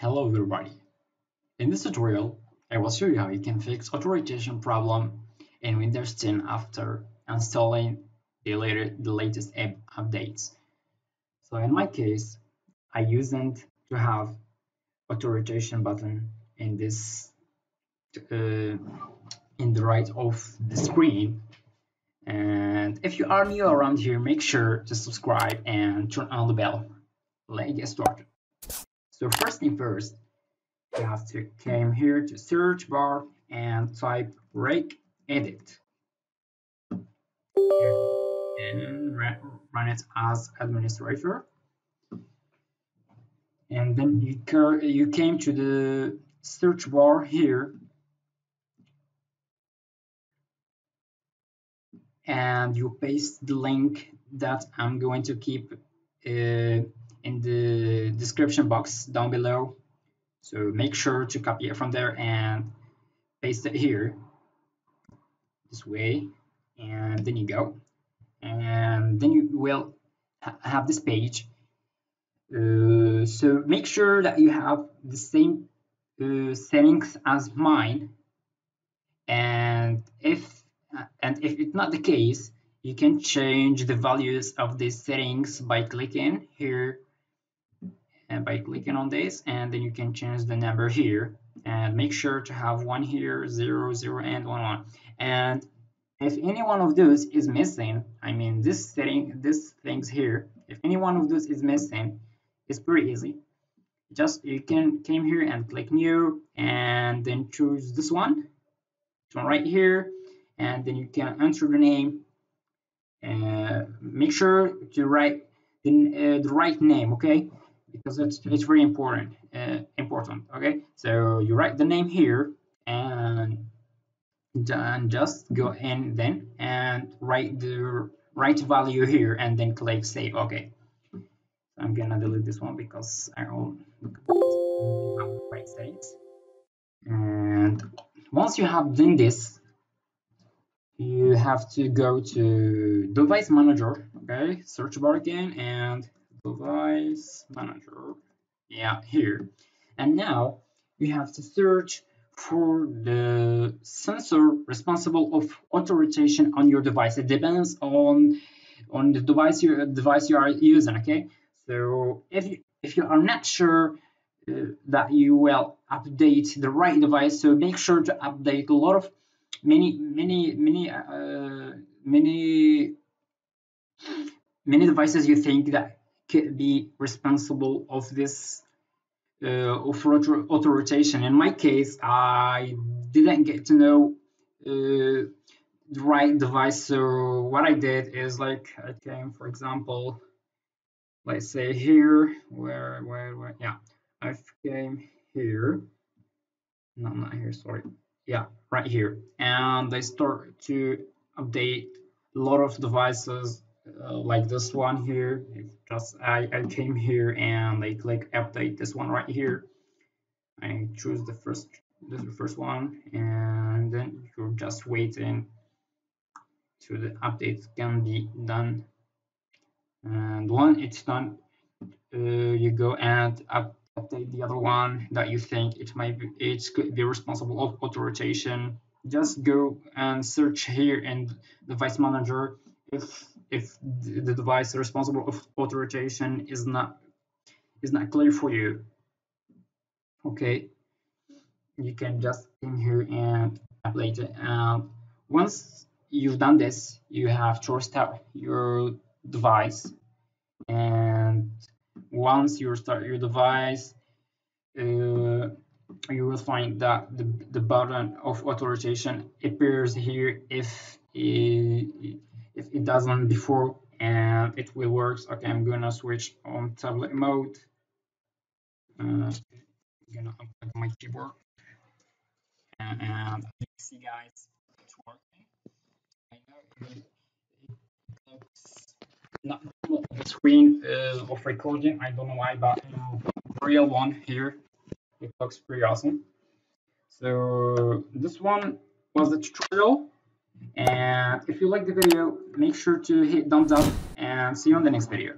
Hello everybody. In this tutorial, I will show you how you can fix autorotation problem in Windows 10 after installing the, later, the latest app updates. So in my case, I used to have autorotation button in this uh, in the right of the screen and if you are new around here make sure to subscribe and turn on the bell let's get started so first thing first you have to come here to search bar and type rake edit. And run it as administrator. And then you, you came to the search bar here. And you paste the link that I'm going to keep uh, in the description box down below. So make sure to copy it from there and paste it here. This way. And then you go. And then you will ha have this page. Uh, so make sure that you have the same uh, settings as mine. And if and if it's not the case you can change the values of these settings by clicking here and by clicking on this and then you can change the number here. And make sure to have one here zero zero and one one. And if any one of those is missing i mean this setting this things here if any one of those is missing it's pretty easy. Just you can came here and click new and then choose this one. This one right here and then you can enter the name. Uh, make sure to write the, uh, the right name okay because it's, it's very important uh, important okay? So you write the name here and then just go in then and write the right value here and then click save okay? I'm gonna delete this one because I don't settings and once you have done this you have to go to device manager okay? Search bar again and device manager. Yeah here. And now you have to search for the sensor responsible of auto rotation on your device. It depends on on the device you device you are using okay? So if you if you are not sure uh, that you will update the right device so make sure to update a lot of many many many uh, many many devices you think that be responsible of this uh, of auto rotation. In my case, I didn't get to know uh, the right device. So what I did is like I came, for example, let's say here, where, where, where, yeah, I came here. No, not here. Sorry yeah right here and they start to update a lot of devices uh, like this one here. Just I, I came here and I click update this one right here. I choose the first this the first one. And then you're just waiting to the update can be done. And when it's done uh, you go and up update the other one that you think it might be it could be responsible of auto rotation just go and search here in device manager if if the device responsible of auto rotation is not is not clear for you okay you can just in here and update it. And once you've done this you have to restart your device. And once you start your device uh, you will find that the, the button of auto rotation appears here if it, if it doesn't before and it will work okay i'm gonna switch on tablet mode uh, i'm gonna unplug my keyboard and, see guys it's working i know it looks not the screen uh, of recording. I don't know why, but real one here, it looks pretty awesome. So this one was the tutorial. And if you like the video, make sure to hit thumbs up and see you on the next video.